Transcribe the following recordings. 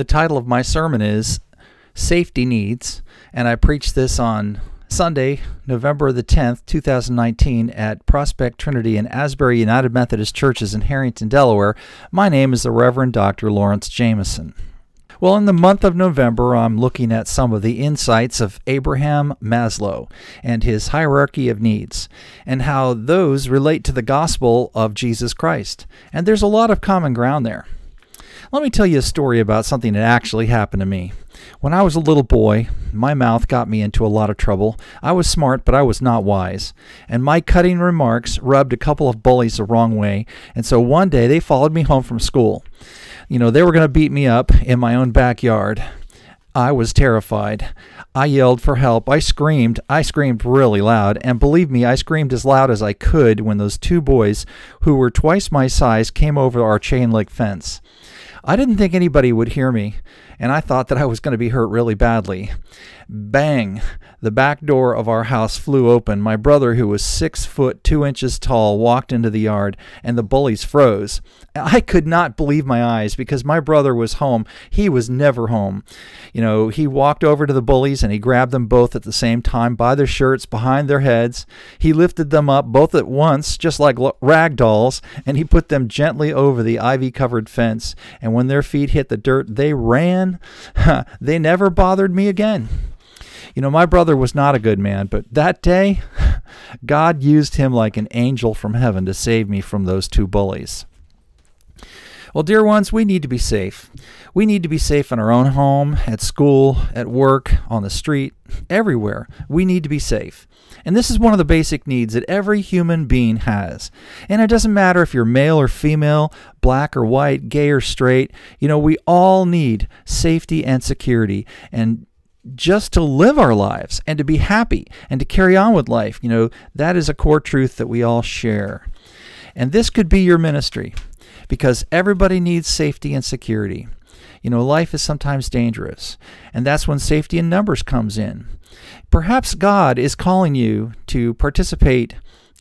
The title of my sermon is Safety Needs, and I preached this on Sunday, November the 10th, 2019, at Prospect Trinity and Asbury United Methodist Churches in Harrington, Delaware. My name is the Reverend Dr. Lawrence Jameson. Well, in the month of November, I'm looking at some of the insights of Abraham Maslow and his hierarchy of needs, and how those relate to the gospel of Jesus Christ. And there's a lot of common ground there. Let me tell you a story about something that actually happened to me. When I was a little boy, my mouth got me into a lot of trouble. I was smart, but I was not wise. And my cutting remarks rubbed a couple of bullies the wrong way. And so one day they followed me home from school. You know, they were going to beat me up in my own backyard. I was terrified. I yelled for help. I screamed. I screamed really loud. And believe me, I screamed as loud as I could when those two boys, who were twice my size, came over our chain link fence. I didn't think anybody would hear me, and I thought that I was going to be hurt really badly. Bang! The back door of our house flew open. My brother, who was six foot two inches tall, walked into the yard, and the bullies froze. I could not believe my eyes because my brother was home. He was never home. You know, he walked over to the bullies and he grabbed them both at the same time by their shirts, behind their heads. He lifted them up both at once, just like rag dolls, and he put them gently over the ivy covered fence. And when their feet hit the dirt, they ran. they never bothered me again. You know, my brother was not a good man, but that day, God used him like an angel from heaven to save me from those two bullies. Well, dear ones, we need to be safe. We need to be safe in our own home, at school, at work, on the street, everywhere. We need to be safe. And this is one of the basic needs that every human being has. And it doesn't matter if you're male or female, black or white, gay or straight, you know, we all need safety and security. And just to live our lives and to be happy and to carry on with life. You know, that is a core truth that we all share. And this could be your ministry because everybody needs safety and security. You know, life is sometimes dangerous, and that's when safety in numbers comes in. Perhaps God is calling you to participate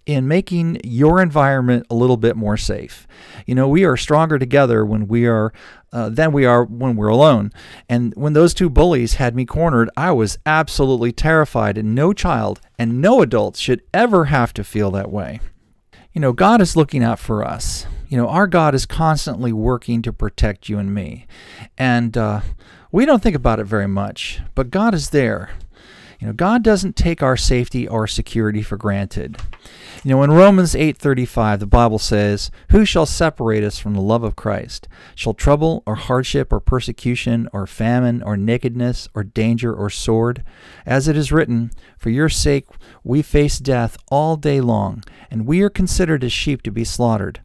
in making your environment a little bit more safe. You know, we are stronger together when we are uh, than we are when we're alone. And when those two bullies had me cornered, I was absolutely terrified, and no child and no adult should ever have to feel that way. You know, God is looking out for us. You know, our God is constantly working to protect you and me. And uh, we don't think about it very much, but God is there. You know, God doesn't take our safety or security for granted. You know, in Romans 8:35, the Bible says, "Who shall separate us from the love of Christ? Shall trouble or hardship or persecution or famine or nakedness or danger or sword? As it is written, for your sake we face death all day long, and we are considered as sheep to be slaughtered."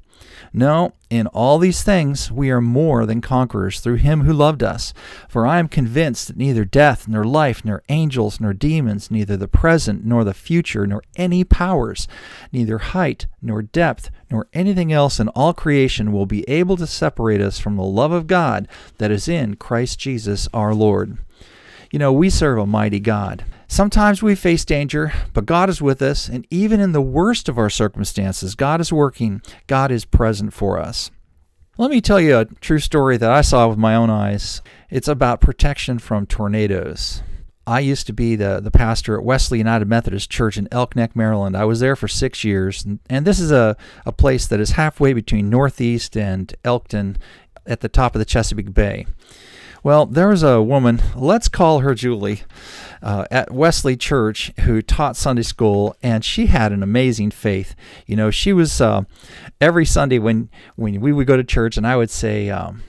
No, in all these things we are more than conquerors through him who loved us. For I am convinced that neither death, nor life, nor angels, nor demons, neither the present, nor the future, nor any powers, neither height, nor depth, nor anything else in all creation will be able to separate us from the love of God that is in Christ Jesus our Lord. You know, we serve a mighty God. Sometimes we face danger, but God is with us, and even in the worst of our circumstances, God is working, God is present for us. Let me tell you a true story that I saw with my own eyes. It's about protection from tornadoes. I used to be the, the pastor at Wesley United Methodist Church in Elk Neck, Maryland. I was there for six years, and, and this is a, a place that is halfway between North East and Elkton at the top of the Chesapeake Bay. Well, there was a woman, let's call her Julie, uh, at Wesley Church who taught Sunday school, and she had an amazing faith. You know, she was uh, every Sunday when when we would go to church, and I would say. Um,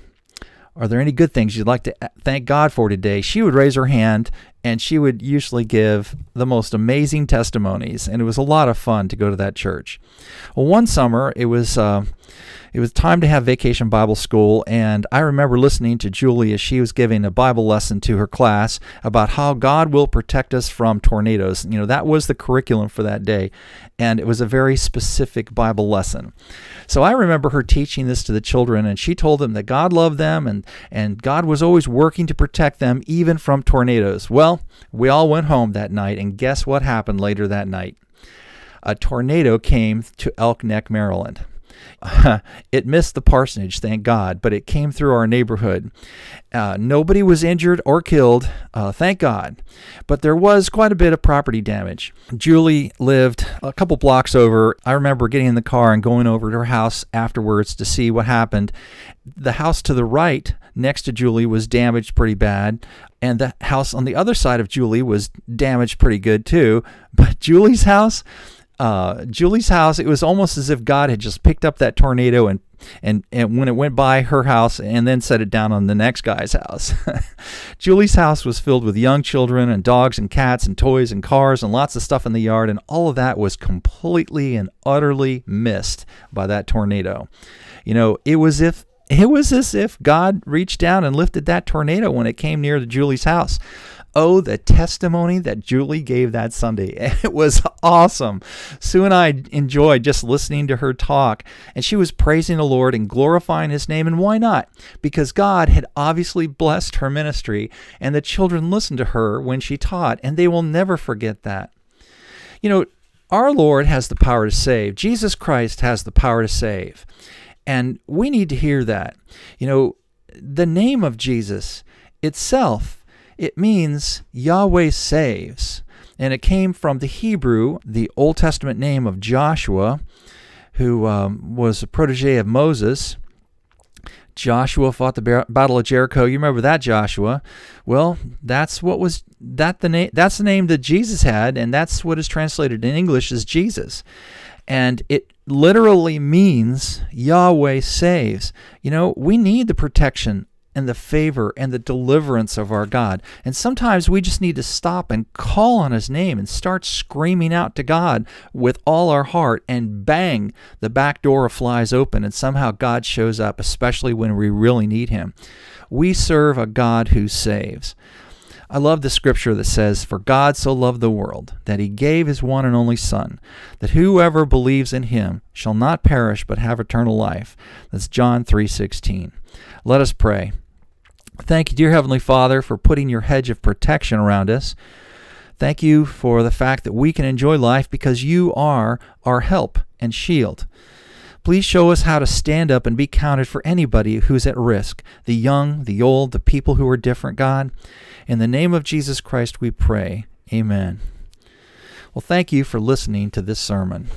are there any good things you'd like to uh, thank God for today? She would raise her hand and she would usually give the most amazing testimonies, and it was a lot of fun to go to that church. Well, one summer it was uh, it was time to have vacation Bible school, and I remember listening to Julie as she was giving a Bible lesson to her class about how God will protect us from tornadoes. You know, that was the curriculum for that day, and it was a very specific Bible lesson. So I remember her teaching this to the children, and she told them that God loved them and, and God was always working to protect them, even from tornadoes. Well, we all went home that night, and guess what happened later that night? A tornado came to Elk Neck, Maryland. it missed the parsonage, thank God, but it came through our neighborhood. Uh, nobody was injured or killed, uh, thank God, but there was quite a bit of property damage. Julie lived a couple blocks over. I remember getting in the car and going over to her house afterwards to see what happened. The house to the right next to Julie was damaged pretty bad, and the house on the other side of Julie was damaged pretty good too. But Julie's house, uh, Julie's house, it was almost as if God had just picked up that tornado and and and when it went by her house and then set it down on the next guy's house. Julie's house was filled with young children and dogs and cats and toys and cars and lots of stuff in the yard and all of that was completely and utterly missed by that tornado. You know, it was if it was as if God reached down and lifted that tornado when it came near to Julie's house. Oh, the testimony that Julie gave that Sunday. It was awesome. Sue and I enjoyed just listening to her talk, and she was praising the Lord and glorifying his name. And why not? Because God had obviously blessed her ministry, and the children listened to her when she taught, and they will never forget that. You know, our Lord has the power to save, Jesus Christ has the power to save. And we need to hear that. You know, the name of Jesus itself, it means Yahweh saves. And it came from the Hebrew, the Old Testament name of Joshua, who um, was a protege of Moses. Joshua fought the battle of Jericho. You remember that Joshua? Well, that's what was that the name that's the name that Jesus had and that's what is translated in English as Jesus. And it literally means Yahweh saves. You know, we need the protection and the favor and the deliverance of our God. And sometimes we just need to stop and call on His name and start screaming out to God with all our heart, and bang, the back door flies open, and somehow God shows up, especially when we really need Him. We serve a God who saves. I love the scripture that says, For God so loved the world that he gave his one and only Son, that whoever believes in him shall not perish but have eternal life. That's John 3:16. Let us pray. Thank you, dear Heavenly Father, for putting your hedge of protection around us. Thank you for the fact that we can enjoy life because you are our help and shield. Please show us how to stand up and be counted for anybody who's at risk the young, the old, the people who are different, God. In the name of Jesus Christ we pray. Amen. Well, thank you for listening to this sermon.